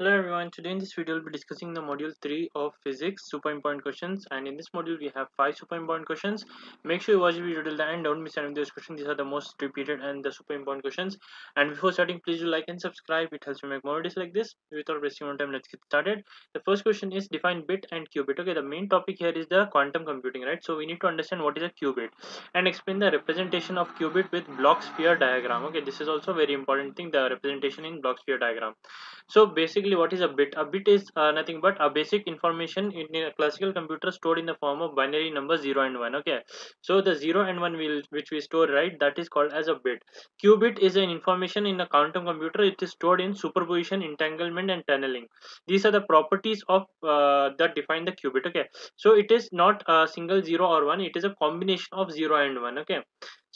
Hello everyone, today in this video we'll be discussing the module 3 of physics super important questions and in this module we have 5 super important questions. Make sure you watch the video till the end, don't miss any of those questions, these are the most repeated and the super important questions and before starting please do like and subscribe, it helps me make more videos like this. Without wasting more time let's get started. The first question is define bit and qubit. Okay, the main topic here is the quantum computing right, so we need to understand what is a qubit and explain the representation of qubit with Bloch sphere diagram. Okay, this is also a very important thing the representation in Bloch sphere diagram. So basically basically what is a bit? A bit is uh, nothing but a basic information in a classical computer stored in the form of binary numbers 0 and 1 okay? So the 0 and 1 will which we store right that is called as a bit. Qubit is an information in a quantum computer. It is stored in superposition entanglement and tunneling. These are the properties of uh, that define the qubit okay? So it is not a single 0 or 1 it is a combination of 0 and 1 okay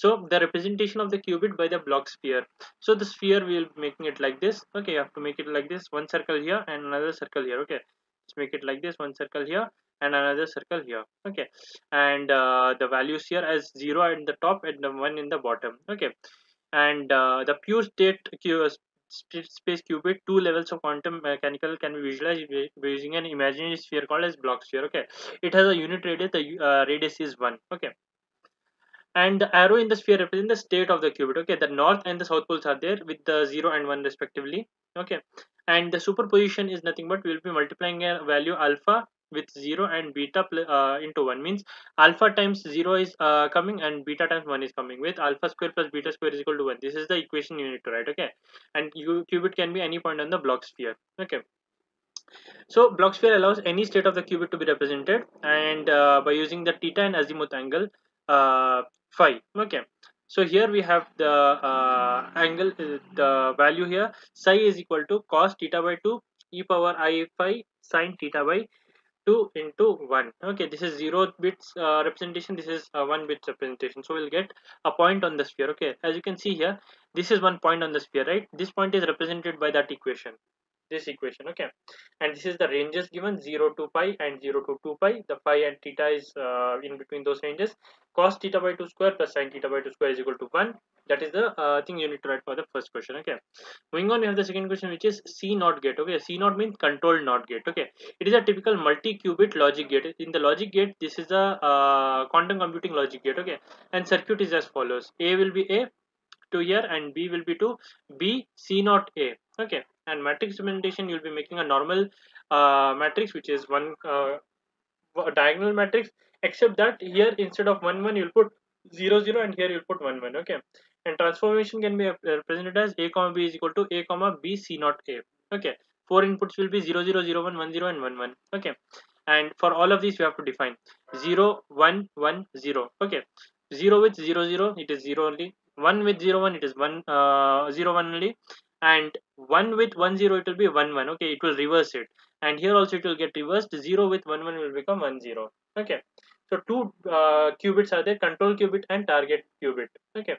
so the representation of the qubit by the Bloch sphere. So the sphere we will be making it like this. Okay you have to make it like this. One circle here and another circle here. Okay let's make it like this. One circle here and another circle here. Okay and uh, the values here as 0 at the top and the 1 in the bottom. Okay and uh, the pure state Q space qubit two levels of quantum mechanical can be visualized using an imaginary sphere called as Bloch sphere. Okay it has a unit radius the uh, radius is 1 okay and the arrow in the sphere represent the state of the qubit okay? The north and the south poles are there with the 0 and 1 respectively okay? And the superposition is nothing but we'll be multiplying a value alpha with 0 and beta uh, into 1 means alpha times 0 is uh, coming and beta times 1 is coming. With alpha square plus beta square is equal to 1 this is the equation you need to write okay? And you, qubit can be any point on the Bloch sphere okay? So Bloch sphere allows any state of the qubit to be represented and uh, by using the theta and azimuth angle phi okay. So here we have the uh, angle uh, the value here. Psi is equal to cos theta by 2 e power i phi sine theta by 2 into 1 okay this is 0 bits uh, representation. This is uh, 1 bit representation. So we'll get a point on the sphere. Okay as you can see here this is one point on the sphere right? This point is represented by that equation this equation okay? And this is the ranges given 0 to pi and 0 to 2 pi. The phi and theta is uh, in between those ranges. Cos theta by 2 square plus sin theta by 2 square is equal to 1 that is the uh, thing you need to write for the first question okay? Moving on we have the second question which is CNOT gate okay? CNOT means controlled not gate okay? It is a typical multi-qubit logic gate. In the logic gate this is a uh, quantum computing logic gate okay? And circuit is as follows. A will be a to here and b will be to b c not a okay and matrix representation you'll be making a normal uh, matrix which is one uh, diagonal matrix except that here instead of 1 1 you'll put 0 0 and here you'll put 1 1 okay? And transformation can be represented as a comma b is equal to a comma b c not a okay? Four inputs will be 0 0 0 1 1 0 and 1 1 okay? And for all of these we have to define 0 1 1 0 okay? 0 with 0 0 it is 0 only. 1 with 0 1 it is 1 uh, 0 1 only and 1 with 1 0 it will be 1 1 okay it will reverse it. And here also it will get reversed. 0 with 1 1 will become 1 0 okay. So two uh, qubits are there control qubit and target qubit. Okay.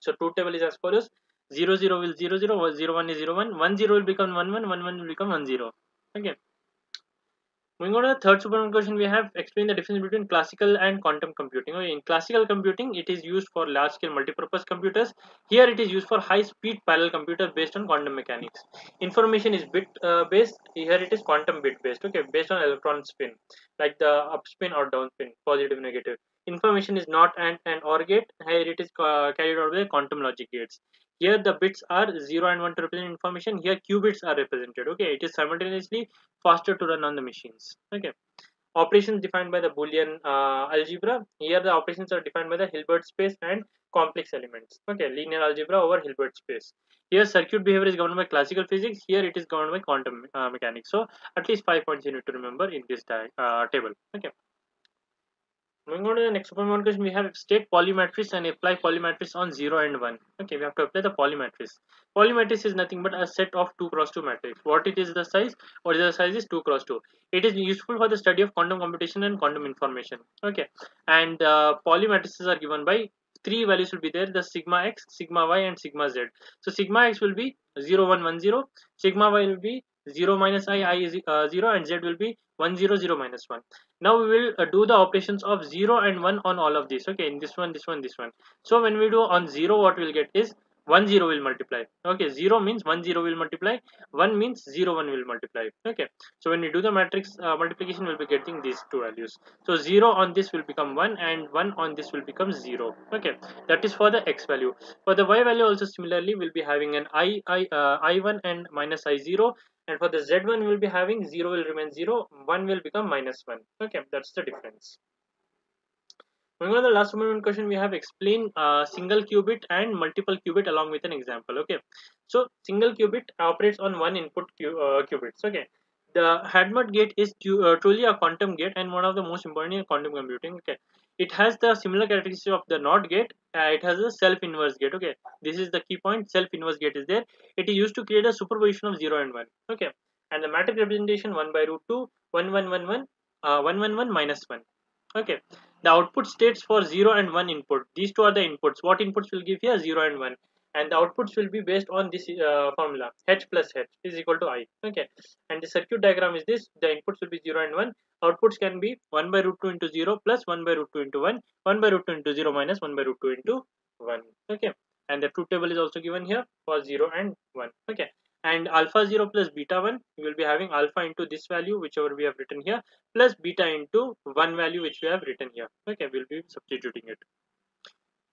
So truth table is as follows. 0 0 will 0 0 0 1 is 0 1 1 0 will become 1 1 1 1 will become 1 0 okay Moving on to the third super question, we have explained the difference between classical and quantum computing. In classical computing, it is used for large-scale multipurpose computers. Here, it is used for high-speed parallel computers based on quantum mechanics. Information is bit-based. Uh, Here, it is quantum bit-based. Okay, based on electron spin, like the up spin or down spin, positive, negative. Information is not an and OR gate. Here, it is uh, carried out by quantum logic gates here the bits are 0 and 1 to represent information. Here qubits are represented. Okay it is simultaneously faster to run on the machines. Okay operations defined by the boolean uh, algebra. Here the operations are defined by the hilbert space and complex elements. Okay linear algebra over hilbert space. Here circuit behavior is governed by classical physics. Here it is governed by quantum uh, mechanics. So at least five points you need to remember in this uh, table. Okay Moving on to the next one question, we have state Pauli matrix and apply Pauli matrix on 0 and 1. Okay, we have to apply the Pauli matrix. Polymatrix is nothing but a set of 2 cross 2 matrix. What it is the size? What is the size is 2 cross 2. It is useful for the study of quantum computation and quantum information. Okay, and uh, Pauli matrices are given by three values will be there the sigma x sigma y and sigma z so sigma x will be 0 1 1 0 sigma y will be 0 minus i i is uh, 0 and z will be 1 0 0 minus 1 now we will uh, do the operations of 0 and 1 on all of these. Okay in this one this one this one. So when we do on 0 what we'll get is 1 0 will multiply. Okay 0 means 1 0 will multiply. 1 means 0 1 will multiply. Okay so when you do the matrix uh, multiplication we'll be getting these two values. So 0 on this will become 1 and 1 on this will become 0 okay that is for the x value. For the y value also similarly we'll be having an i i uh, i1 and minus i0 and for the z1 we'll be having 0 will remain 0 1 will become minus 1 okay that's the difference Moving on the last one question, we have explained uh, single qubit and multiple qubit along with an example. Okay, so single qubit operates on one input uh, qubits. Okay, the Hadamard gate is uh, truly a quantum gate and one of the most important in quantum computing. Okay, it has the similar characteristic of the NOT gate. Uh, it has a self-inverse gate. Okay, this is the key point. Self-inverse gate is there. It is used to create a superposition of zero and one. Okay, and the matrix representation one by root two, one one one one, uh, one one one minus one okay the output states for 0 and 1 input these two are the inputs what inputs will give here 0 and 1 and the outputs will be based on this uh, formula h plus h is equal to i okay and the circuit diagram is this the inputs will be 0 and 1 outputs can be 1 by root 2 into 0 plus 1 by root 2 into 1 1 by root 2 into 0 minus 1 by root 2 into 1 okay. And the truth table is also given here for 0 and 1 okay. And alpha 0 plus beta 1 we will be having alpha into this value whichever we have written here plus beta into 1 value which we have written here. Okay. We'll be substituting it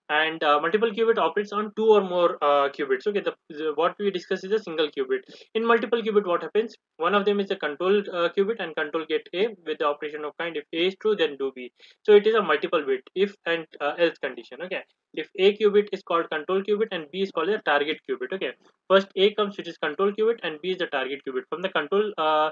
and uh, multiple qubit operates on two or more uh, qubits. Okay the, the, what we discuss is a single qubit. In multiple qubit what happens? One of them is a control uh, qubit and control gate a with the operation of kind if a is true then do b. So it is a multiple bit if and uh, else condition. Okay if a qubit is called control qubit and b is called a target qubit. Okay first a comes which is control qubit and b is the target qubit. From the control uh,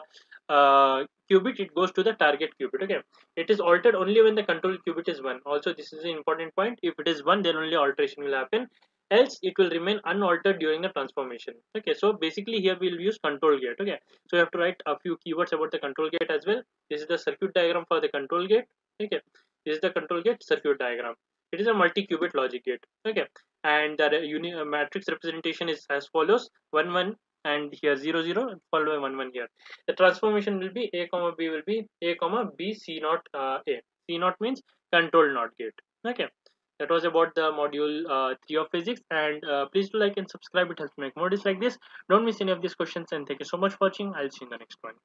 uh, qubit it goes to the target qubit okay? It is altered only when the control qubit is 1 also this is an important point. If it is 1 then only alteration will happen. Else it will remain unaltered during the transformation okay? So basically here we'll use control gate okay? So you have to write a few keywords about the control gate as well. This is the circuit diagram for the control gate okay? This is the control gate circuit diagram. It is a multi-qubit logic gate okay? And the uni uh, matrix representation is as follows. 1 1 and here 0 0 followed by 1 1 here. The transformation will be a comma b will be a comma b c not uh, a. CNOT means control not gate. Okay. That was about the module uh, 3 of physics and uh, please do like and subscribe. It helps make more like this. Don't miss any of these questions and thank you so much for watching. I'll see you in the next one